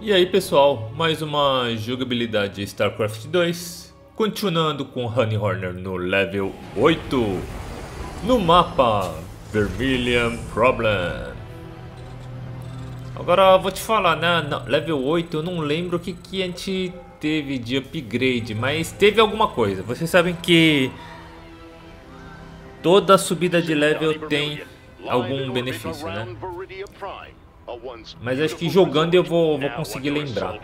E aí pessoal, mais uma jogabilidade de StarCraft 2, continuando com Honey Horner no level 8, no mapa Vermilion Problem. Agora vou te falar, né, no level 8 eu não lembro o que, que a gente teve de upgrade, mas teve alguma coisa. Vocês sabem que toda subida de level tem algum benefício, né? Mas acho que jogando eu vou, vou conseguir lembrar.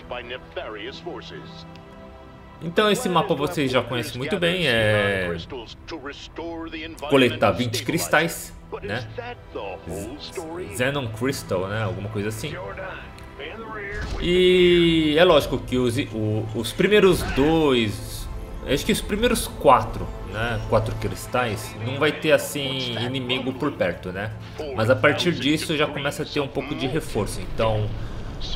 Então esse mapa vocês já conhecem muito bem, é coletar 20 cristais, né? Xenon Crystal, né? Alguma coisa assim. E é lógico que os, os primeiros dois, acho que os primeiros quatro né, quatro cristais, não vai ter assim inimigo por perto, né? Mas a partir disso já começa a ter um pouco de reforço, então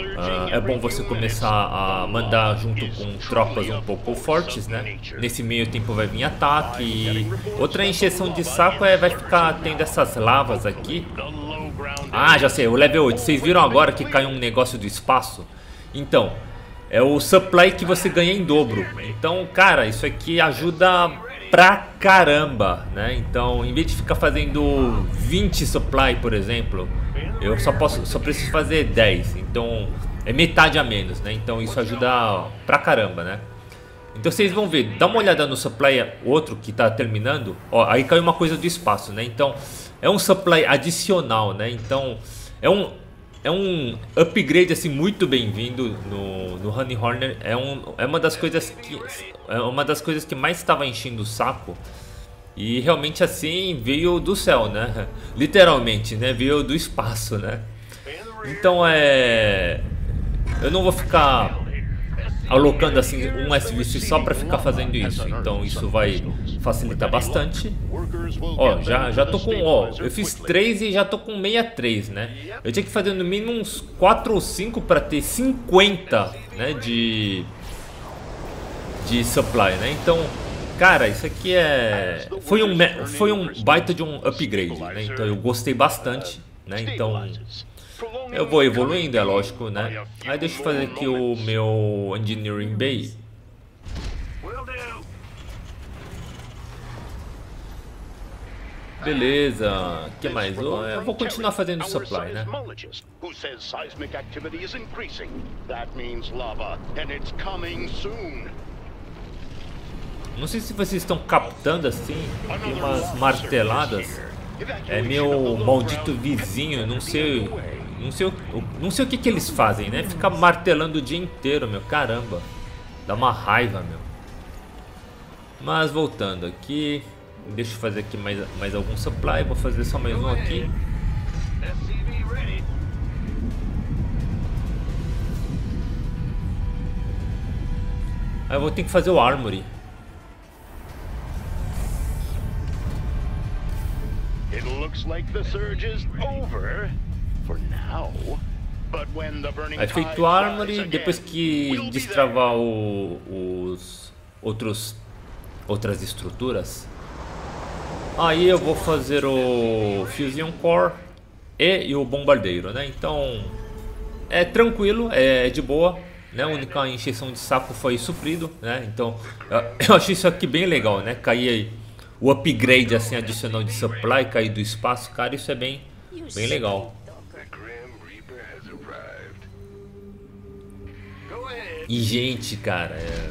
uh, é bom você começar a mandar junto com tropas um pouco fortes, né? Nesse meio tempo vai vir ataque e outra encheção de saco é vai ficar tendo essas lavas aqui. Ah, já sei, o level 8. Vocês viram agora que caiu um negócio do espaço? Então, é o supply que você ganha em dobro. Então, cara, isso aqui ajuda pra caramba, né? Então, em vez de ficar fazendo 20 supply, por exemplo, eu só posso, só preciso fazer 10. Então, é metade a menos, né? Então, isso ajuda pra caramba, né? Então, vocês vão ver, dá uma olhada no supply outro que tá terminando. Ó, aí caiu uma coisa do espaço, né? Então, é um supply adicional, né? Então, é um é um upgrade assim muito bem-vindo no, no Honey Horner. É, um, é uma das coisas que é uma das coisas que mais estava enchendo o saco. E realmente assim veio do céu, né? Literalmente, né? Veio do espaço, né? Então é eu não vou ficar alocando assim um SVC só para ficar fazendo isso. Então isso vai facilitar bastante. Ó, já, já tô com, ó, eu fiz 3 e já tô com 63, né? Eu tinha que fazer no mínimo uns 4 ou 5 para ter 50, né, de de supply, né? Então, cara, isso aqui é foi um foi um baita de um upgrade, né? Então eu gostei bastante, né? Então eu vou evoluindo, é lógico, né? Aí deixa eu fazer aqui o meu Engineering Bay. Beleza, o que mais? Eu vou continuar fazendo supply, né? Não sei se vocês estão captando assim, umas marteladas. É meu maldito vizinho, não sei não sei, o, não sei o que, que eles fazem, né? Ficar martelando o dia inteiro, meu. Caramba. Dá uma raiva, meu. Mas voltando aqui. Deixa eu fazer aqui mais, mais algum supply. Vou fazer só mais um aqui. Aí eu vou ter que fazer o Armory. It looks like the surge is over. Aí feito Armory, depois que destravar o, os outros outras estruturas, aí eu vou fazer o Fusion Core e, e o Bombardeiro, né? Então é tranquilo, é de boa, né? A única encheção de saco foi suprido, né? Então eu achei isso aqui bem legal, né? Cair aí o upgrade assim adicional de supply, cair do espaço, cara, isso é bem bem legal. E, gente, cara, é...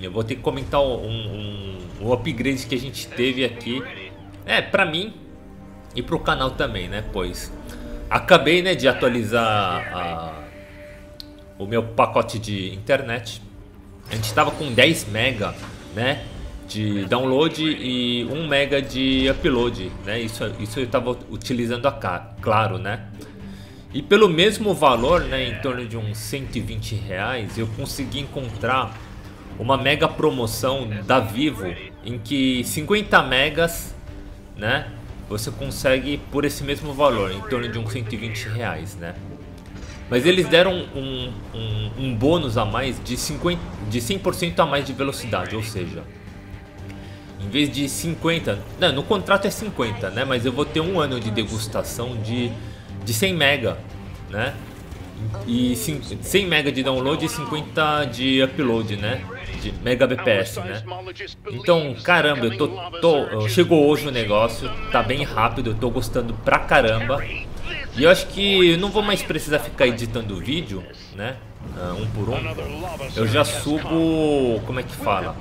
eu vou ter que comentar um, um, um, upgrade que a gente teve aqui. É, pra mim e pro canal também, né? Pois acabei, né, de atualizar a... o meu pacote de internet. A gente tava com 10 mega, né? De download e 1 mega de upload, né? Isso, isso eu tava utilizando a claro, né? E pelo mesmo valor, né, em torno de uns 120 reais, eu consegui encontrar uma mega promoção da Vivo em que 50 megas, né, você consegue por esse mesmo valor, em torno de uns 120 reais, né. Mas eles deram um, um, um bônus a mais de, 50, de 100% a mais de velocidade, ou seja, em vez de 50, não, no contrato é 50, né, mas eu vou ter um ano de degustação de de 100 mega, né? e 100 MB de download e 50 de upload, né? De megabps, né? Então, caramba, eu tô, tô, chegou hoje o negócio, tá bem rápido, eu tô gostando pra caramba. E eu acho que eu não vou mais precisar ficar editando vídeo, né? Uh, um por um. Eu já subo, como é que fala?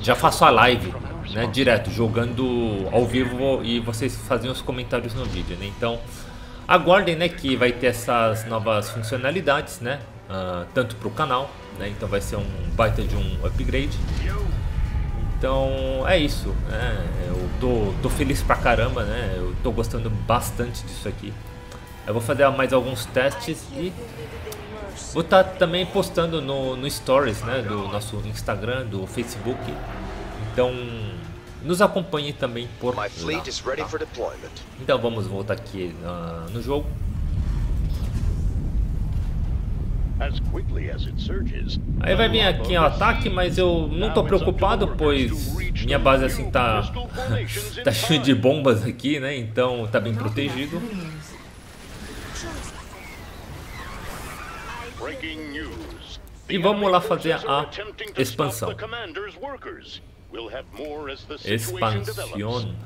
Já faço a live, né? Direto, jogando ao vivo e vocês fazem os comentários no vídeo, né? Então, Aguardem, né, que vai ter essas novas funcionalidades, né, uh, tanto para o canal, né, então vai ser um baita de um upgrade. Então é isso, né, eu tô, tô feliz pra caramba, né, eu tô gostando bastante disso aqui. Eu vou fazer mais alguns testes e vou estar tá também postando no, no Stories, né, do nosso Instagram, do Facebook. Então nos acompanhe também por lá. Então vamos voltar aqui uh, no jogo. Aí vai vir aqui o ataque, mas eu não estou preocupado, pois minha base assim tá, tá cheia de bombas aqui, né? Então tá bem protegido. E vamos lá fazer a expansão. Expansión.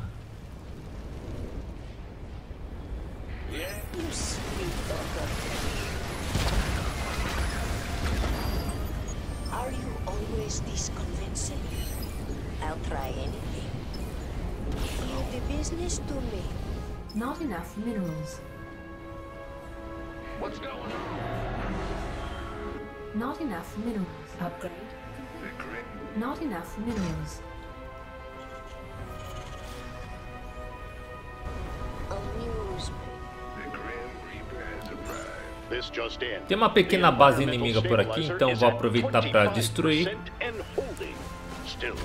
Are you always this convincing? I'll try anything. Leave the business to me. Not enough minerals. What's going on? Not enough minerals. Upgrade. Not enough minerals. Tem uma pequena base inimiga por aqui, então vou aproveitar para destruir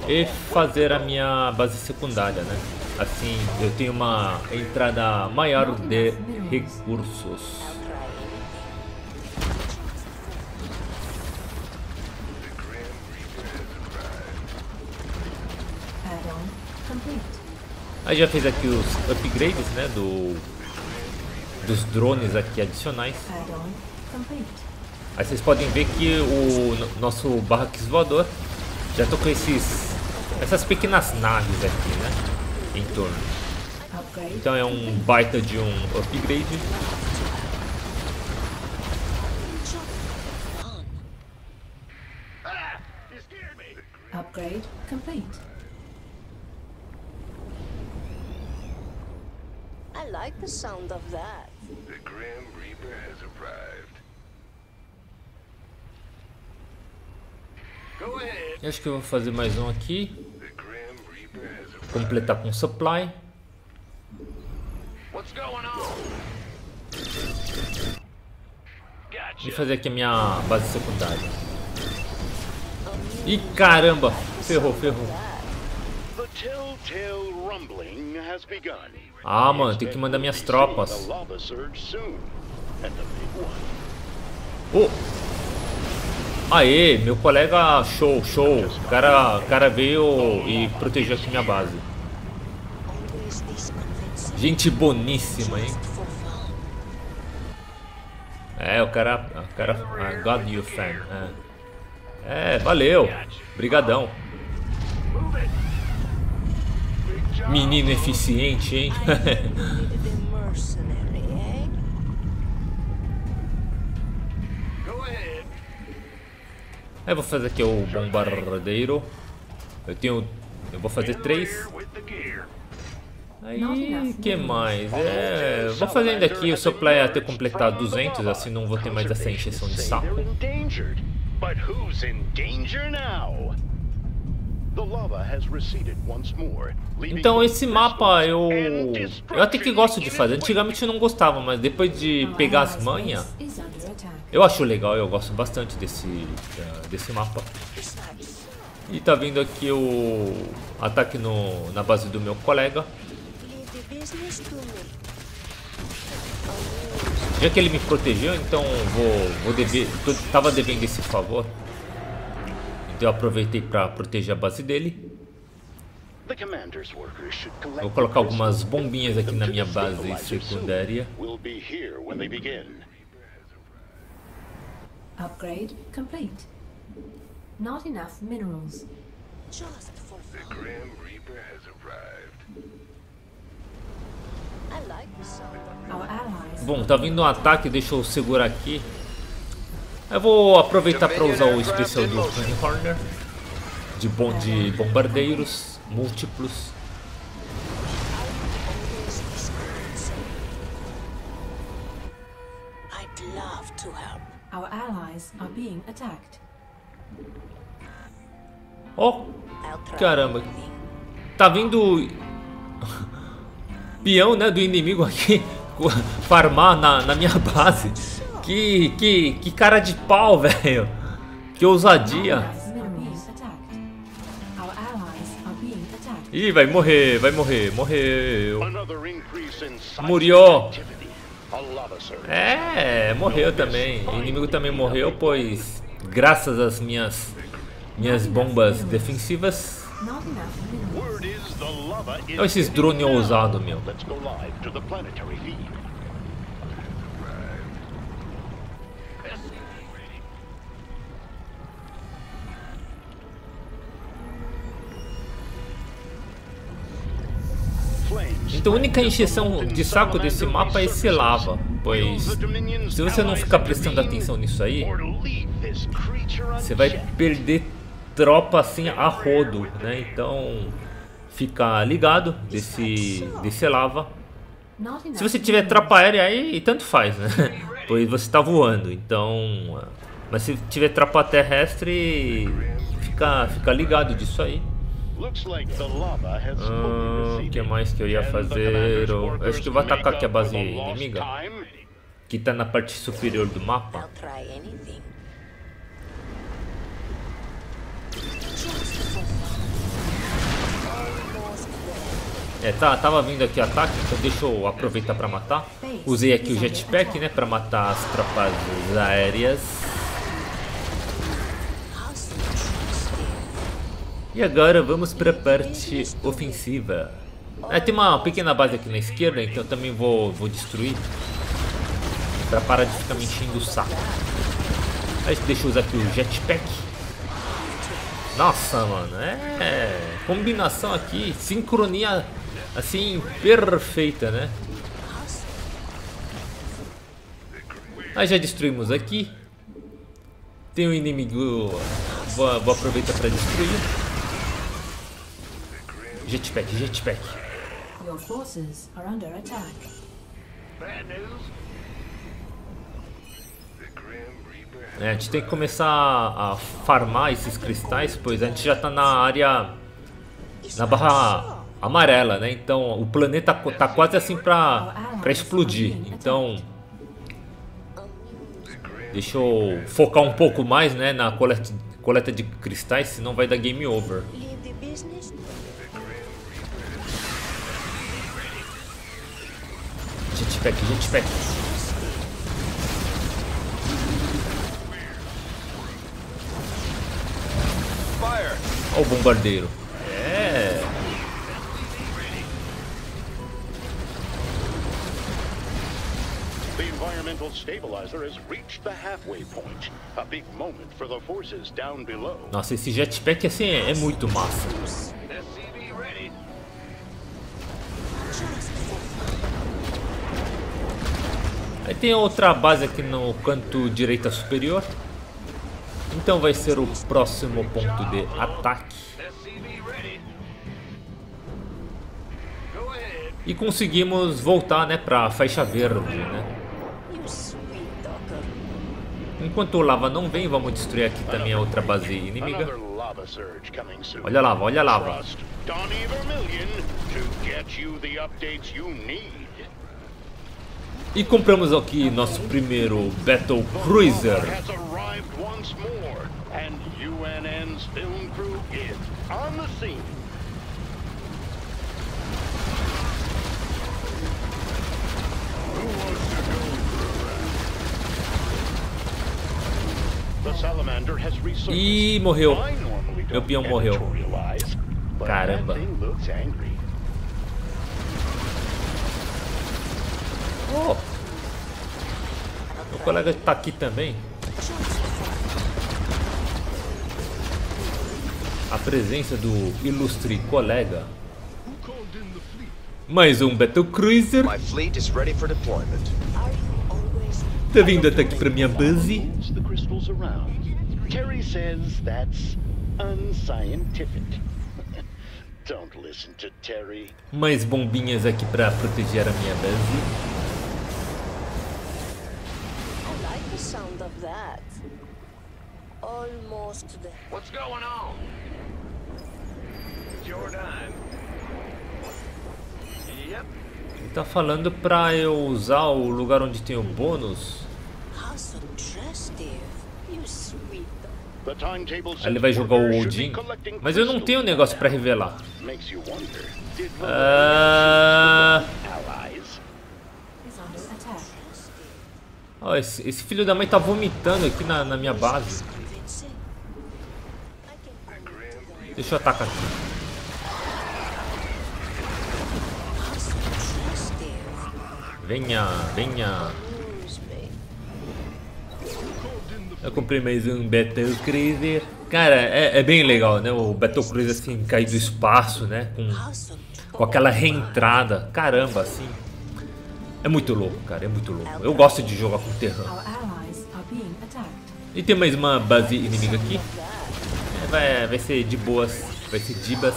e fazer a minha base secundária, né? Assim eu tenho uma entrada maior de recursos. Aí já fez aqui os upgrades, né, do dos drones aqui adicionais. Aí vocês podem ver que o nosso barraquis voador já tô com esses essas pequenas naves aqui, né, em torno. Então é um baita de um upgrade. Upgrade complete. Like the sound of that. The Grim Reaper has arrived. Go ahead. acho que eu vou fazer mais um aqui. Completar com supply. What's going on? E fazer aqui a minha base secundária. Ih, caramba! Ferrou, ferrou. The telltale rumbling has begun. Ah, mano, tem que mandar minhas tropas. Oh. Aê, meu colega show, show. O cara, o cara veio e protegeu aqui minha base. Gente boníssima, hein? É, o cara, o cara, I got you, fan. É, é valeu. Brigadão. Menino eficiente, hein? Aí vou fazer aqui o bombardeiro. Eu tenho. Eu vou fazer três. Aí, que mais? É, vou fazendo aqui o supply até completar 200, assim não vou ter mais essa encheção de saco. But who's in danger now? Então esse mapa eu eu até que gosto de fazer. Antigamente eu não gostava, mas depois de pegar as manhas, eu acho legal. Eu gosto bastante desse uh, desse mapa. E tá vindo aqui o ataque no, na base do meu colega. Já que ele me protegeu, então vou, vou dever, tô, tava devendo esse favor. Então eu aproveitei para proteger a base dele. Vou colocar algumas bombinhas aqui na minha base secundária. Upgrade complete. Not enough minerals. Just for The fun. Grim Reaper has arrived. I like the sound. Our allies. Bom, tá vindo um ataque, deixa eu segurar aqui. Eu vou aproveitar para usar o especial do Honey Horner. De, bom, de bombardeiros múltiplos. Always this convincing. I'd love to help. Our allies are being attacked. Ó, I'll try Caramba. tá vindo peão, né, do inimigo aqui farmar na, na minha base. Que, que, que cara de pau, velho. Que ousadia. Ih, vai morrer, vai morrer, morreu. Murió. É, morreu também. O inimigo também morreu, pois graças às minhas minhas bombas defensivas. Olha esses drones ousados, meu. Então a única encheção de saco desse mapa é esse lava, pois se você não ficar prestando atenção nisso aí, você vai perder tropa assim a rodo, né? Então fica ligado desse desse lava. Se você tiver tropa aérea aí, tanto faz, né? Pois você está voando, então. Mas se tiver tropa terrestre, fica, fica ligado disso aí. Ah, o que mais que eu ia fazer? Eu acho que eu vou atacar aqui a base inimiga. Que tá na parte superior do mapa. É, tá, tava vindo aqui ataque, então deixa eu aproveitar pra matar. Usei aqui o jetpack, né, pra matar as tropas aéreas. E agora vamos pra parte ofensiva. É, tem uma pequena base aqui na esquerda, então eu também vou, vou destruir. Pra parar de ficar me enchendo o saco. Aí deixa eu usar aqui o jetpack. Nossa, mano, é combinação aqui, sincronia assim perfeita, né? Aí já destruímos aqui. Tem um inimigo, vou, vou aproveitar para destruir. Jetpack, jetpack. Your forces are under attack. Bad news? The Grim Reaper É, a gente tem que começar a farmar esses cristais, pois a gente já tá na área na barra amarela, né? Então o planeta tá quase assim pra, pra explodir. Então deixa eu focar um pouco mais, né, na coleta, coleta de cristais, senão vai dar game over. Jetpack, jetpack. Fire! Olha o bombardeiro. É. The environmental stabilizer has reached the halfway point. A big moment for the forces down below. Nossa, esse jetpack assim é, é muito massa. Aí tem outra base aqui no canto direita superior. Então vai ser o próximo ponto de ataque. E conseguimos voltar, né, pra faixa verde, né? Enquanto o lava não vem, vamos destruir aqui também a outra base inimiga. Olha a lava, olha a lava. Trust Donnie Vermillion to get you the updates you need. E compramos aqui nosso primeiro Battle Cruiser. has arrived once more, and UNN's Oh. Meu colega tá aqui também. A presença do ilustre colega. Mais um Battle Cruiser. Tá vindo até aqui pra minha base. Terry says that's unscientific. Don't listen to Terry. Mais bombinhas aqui para proteger a minha base. Almost there. What's going on? It's your time. Yep. Ele tá falando pra eu usar o lugar onde tem o bônus. Aí ele vai jogar o Odin. Mas eu não tenho um negócio pra revelar. Ah, ó, esse, esse filho da mãe tá vomitando aqui na, na minha base. Deixa eu atacar aqui. Venha, venha. Eu comprei mais um Battle Cruiser. Cara, é, é bem legal, né? O Battle Cruiser assim, cair do espaço, né? Com, com aquela reentrada. Caramba, assim. É muito louco, cara. É muito louco. Eu gosto de jogar com attacked. E tem mais uma base inimiga aqui. Vai, vai ser de boas. Vai ser dibas.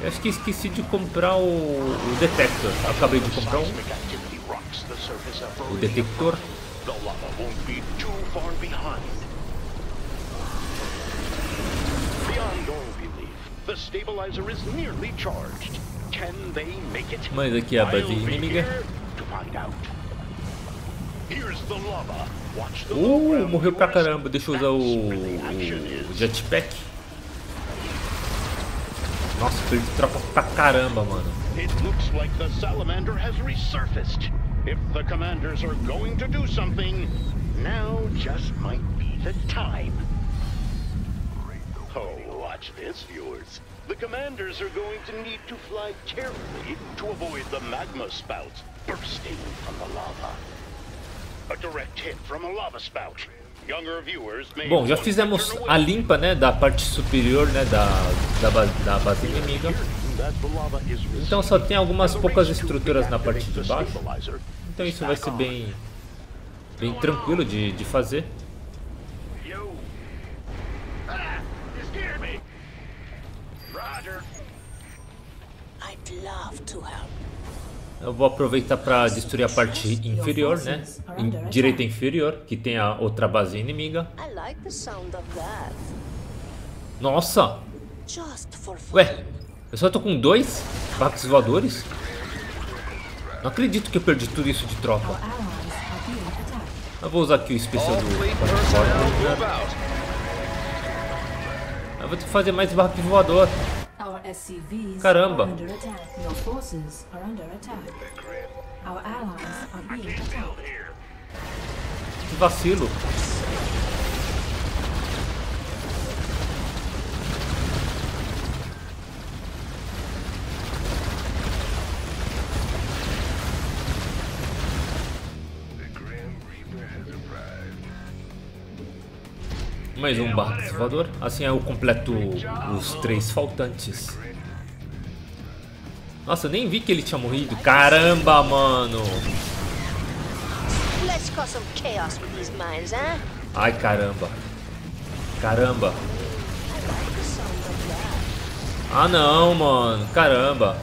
Eu acho que esqueci de comprar o, o detector. Eu acabei de comprar um. O detector. Mas aqui é a base inimiga. Uh, morreu pra caramba. Deixa eu usar o, That's where the action o jetpack. Nossa, perdi tropa pra caramba, mano. It looks like the salamander has resurfaced. If the commanders are going to do something, now just might be the time. Oh, watch this, viewers. The commanders are going to need to fly carefully to avoid the magma spouts bursting from the lava. Bom, já fizemos a limpa, né, da parte superior, né, da, da, da base inimiga. Então só tem algumas poucas estruturas na parte de baixo. Então isso vai ser bem, bem tranquilo de, de fazer. Ah. I'd love to help. Eu vou aproveitar para destruir a parte inferior, né, em, direita inferior, que tem a outra base inimiga. Nossa, ué, eu só tô com dois barcos voadores? Não acredito que eu perdi tudo isso de tropa. Eu vou usar aqui o especial do. Eu vou ter que fazer mais barco voador. Caramba. are under Mais um barco voador. Assim eu completo os três faltantes. Nossa, eu nem vi que ele tinha morrido. Caramba, mano. Ai, caramba. Caramba. Ah, não, mano. Caramba.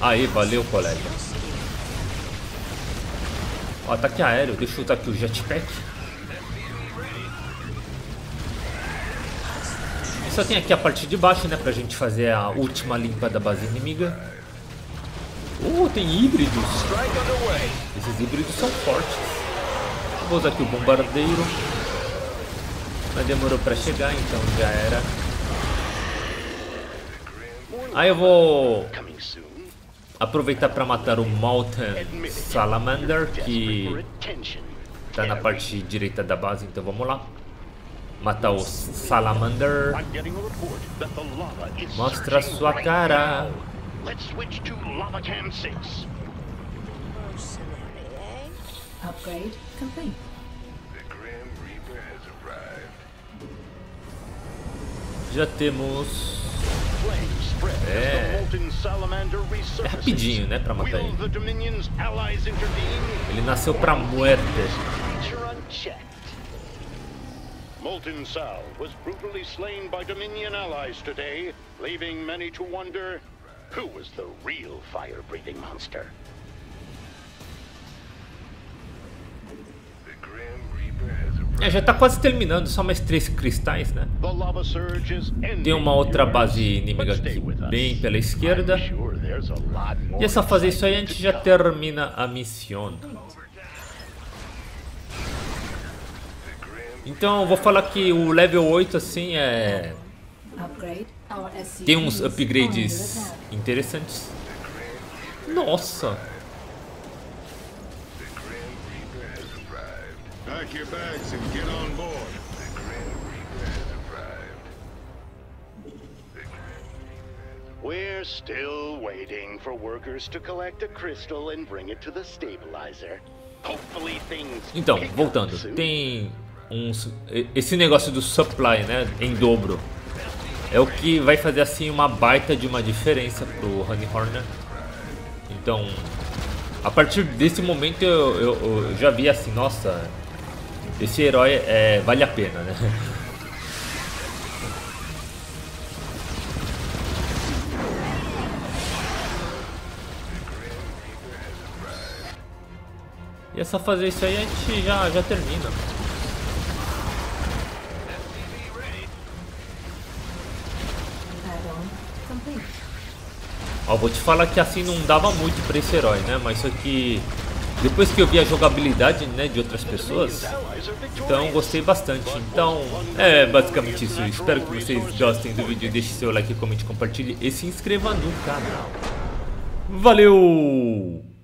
Aí, valeu, colega. Ó, ataque aéreo. Deixa eu usar aqui o jetpack. E só tem aqui a parte de baixo, né? Pra gente fazer a última limpa da base inimiga. Uh, tem híbridos. Esses híbridos são fortes. Vou usar aqui o bombardeiro. Mas demorou pra chegar, então já era. Aí eu vou. Aproveitar pra matar o Molten. Salamander, que attention. tá na parte direita da base, então vamos lá. matar o Salamander. Mostra sua cara. now. Let's switch to Lava Cam 6. Mercenary? Upgrade complete. The Grim Reaper has arrived. Já temos. É. resurfaces. rapidinho, né, pra matar ele. Ele nasceu pra muerte. Molten Sal was brutally slain by Dominion allies today, leaving many to wonder who was the real fire-breathing monster. É, já tá quase terminando, só mais três cristais, né? Tem uma outra base inimiga aqui, bem pela esquerda. E é só fazer isso aí a gente já termina a missão. Então eu vou falar que o level 8 assim é. Tem uns are upgrades interessantes. Nossa! The Grim Reaper has arrived. Pack your bags and get on board. The Grim Reaper has arrived. We're still waiting for workers to collect a crystal and bring it to the stabilizer. Hopefully things Então, voltando, tem uns. Esse negócio do supply, né? Em dobro. É o que vai fazer assim uma baita de uma diferença pro Honey Horner. Então, a partir desse momento eu, eu- eu já vi assim, nossa, esse herói é, vale a pena, né? E é só fazer isso aí a gente já, já termina. Ó, vou te falar que assim não dava muito pra esse herói, né? Mas isso aqui, depois que eu vi a jogabilidade né, de outras pessoas, então gostei bastante. Então, é basicamente isso. Espero que vocês gostem do vídeo. Deixe seu like, comente, compartilhe e se inscreva no canal. Valeu!